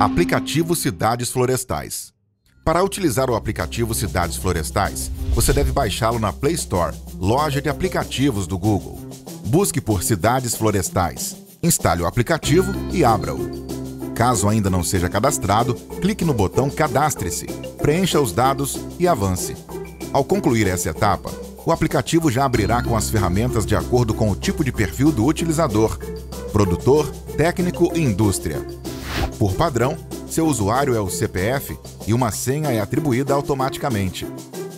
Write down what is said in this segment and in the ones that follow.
Aplicativo Cidades Florestais. Para utilizar o aplicativo Cidades Florestais, você deve baixá-lo na Play Store, loja de aplicativos do Google. Busque por Cidades Florestais, instale o aplicativo e abra-o. Caso ainda não seja cadastrado, clique no botão Cadastre-se, preencha os dados e avance. Ao concluir essa etapa, o aplicativo já abrirá com as ferramentas de acordo com o tipo de perfil do utilizador: produtor, técnico e indústria. Por padrão, seu usuário é o CPF e uma senha é atribuída automaticamente.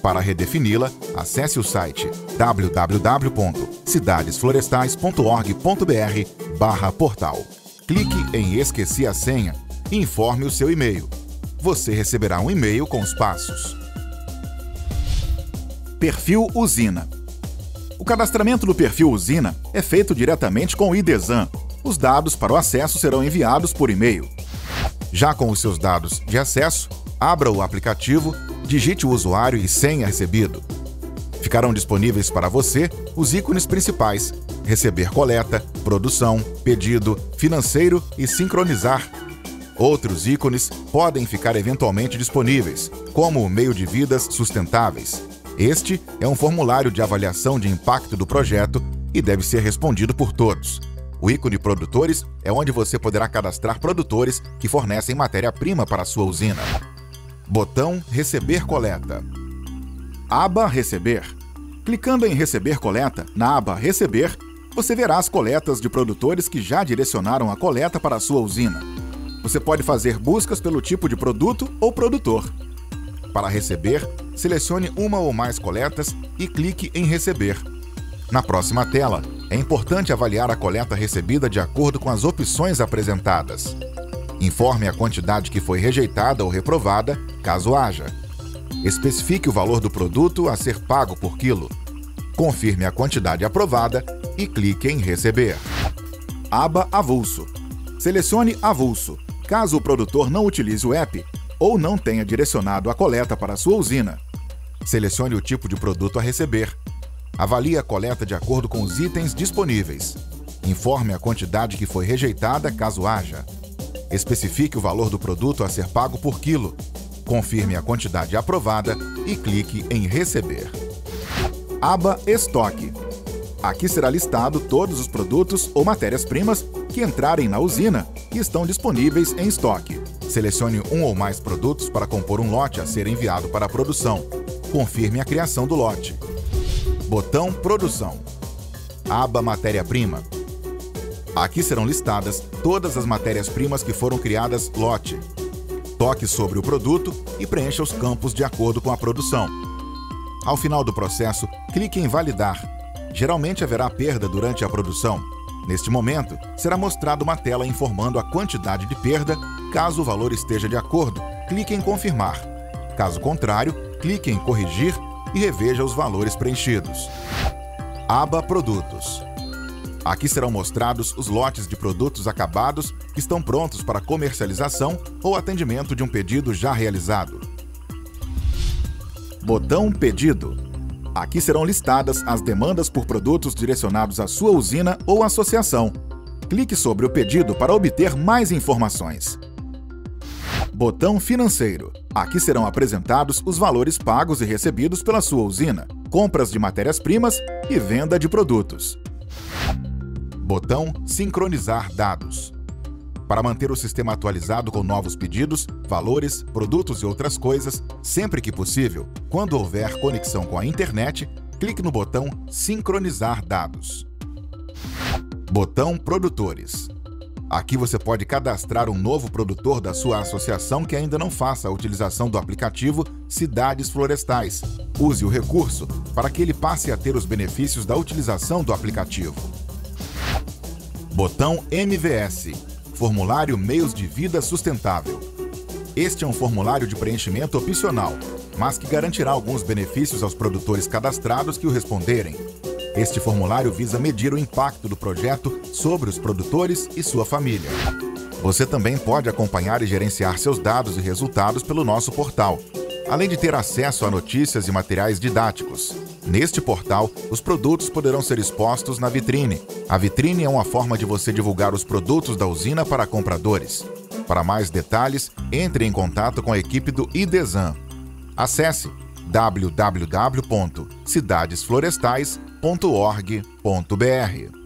Para redefini-la, acesse o site www.cidadesflorestais.org.br/portal. Clique em Esqueci a senha e informe o seu e-mail. Você receberá um e-mail com os passos. Perfil Usina. O cadastramento do perfil Usina é feito diretamente com o IDESAN. Os dados para o acesso serão enviados por e-mail. Já com os seus dados de acesso, abra o aplicativo, digite o usuário e senha recebido. Ficarão disponíveis para você os ícones principais: receber coleta, produção, pedido, financeiro e sincronizar. Outros ícones podem ficar eventualmente disponíveis, como o meio de vidas sustentáveis. Este é um formulário de avaliação de impacto do projeto e deve ser respondido por todos. O ícone Produtores é onde você poderá cadastrar produtores que fornecem matéria-prima para a sua usina. Botão Receber coleta. Aba Receber. Clicando em Receber coleta, na aba Receber, você verá as coletas de produtores que já direcionaram a coleta para a sua usina. Você pode fazer buscas pelo tipo de produto ou produtor. Para receber, selecione uma ou mais coletas e clique em Receber. Na próxima tela, é importante avaliar a coleta recebida de acordo com as opções apresentadas. Informe a quantidade que foi rejeitada ou reprovada, caso haja. Especifique o valor do produto a ser pago por quilo. Confirme a quantidade aprovada e clique em Receber. Aba Avulso. Selecione Avulso, caso o produtor não utilize o app ou não tenha direcionado a coleta para sua usina. Selecione o tipo de produto a receber Avalie a coleta de acordo com os itens disponíveis. Informe a quantidade que foi rejeitada, caso haja. Especifique o valor do produto a ser pago por quilo. Confirme a quantidade aprovada e clique em Receber. Aba Estoque. Aqui será listado todos os produtos ou matérias-primas que entrarem na usina e estão disponíveis em estoque. Selecione um ou mais produtos para compor um lote a ser enviado para a produção. Confirme a criação do lote. Botão Produção. Aba Matéria-Prima. Aqui serão listadas todas as matérias-primas que foram criadas lote. Toque sobre o produto e preencha os campos de acordo com a produção. Ao final do processo, clique em Validar. Geralmente haverá perda durante a produção. Neste momento, será mostrada uma tela informando a quantidade de perda. Caso o valor esteja de acordo, clique em Confirmar. Caso contrário, clique em Corrigir e reveja os valores preenchidos. Aba Produtos. Aqui serão mostrados os lotes de produtos acabados que estão prontos para comercialização ou atendimento de um pedido já realizado. Botão Pedido. Aqui serão listadas as demandas por produtos direcionados à sua usina ou associação. Clique sobre o pedido para obter mais informações. Botão Financeiro. Aqui serão apresentados os valores pagos e recebidos pela sua usina, compras de matérias-primas e venda de produtos. Botão Sincronizar dados. Para manter o sistema atualizado com novos pedidos, valores, produtos e outras coisas, sempre que possível, quando houver conexão com a internet, clique no botão Sincronizar dados. Botão Produtores. Aqui você pode cadastrar um novo produtor da sua associação que ainda não faça a utilização do aplicativo Cidades Florestais. Use o recurso para que ele passe a ter os benefícios da utilização do aplicativo. Botão MVS Formulário Meios de Vida Sustentável. Este é um formulário de preenchimento opcional, mas que garantirá alguns benefícios aos produtores cadastrados que o responderem. Este formulário visa medir o impacto do projeto sobre os produtores e sua família. Você também pode acompanhar e gerenciar seus dados e resultados pelo nosso portal, além de ter acesso a notícias e materiais didáticos. Neste portal, os produtos poderão ser expostos na vitrine. A vitrine é uma forma de você divulgar os produtos da usina para compradores. Para mais detalhes, entre em contato com a equipe do IDESAN. Acesse www.cidadesflorestais.org.br.